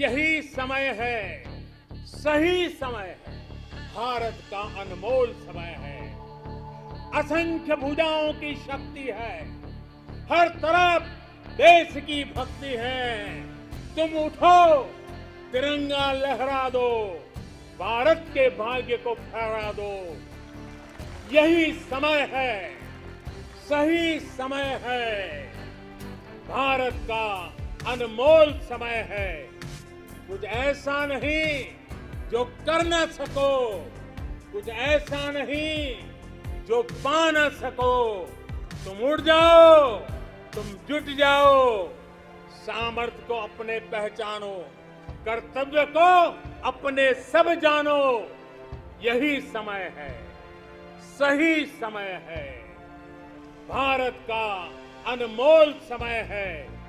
यही समय है। सही समय है। भारत का अनमोल समय है। असंख्य भुजाओं की शक्ति है। हर तरफ़ देश की भक्ति है। तुम उठो, तिरंगा लहरा दो, भारत के भाग्य को फहरा दो। यही समय है। सही समय है। भारत का अनमोल समय है। कुछ ऐसा नहीं जो कर न सको। कुछ ऐसा नहीं जो पा न सको। तुम उड़ जाओ, तुम जुट जाओ। सामर्थ्य को अपने पहचानो, कर्तव्य को अपने सब जानो। यही समय है, सही समय है। भारत का अनमोल समय है।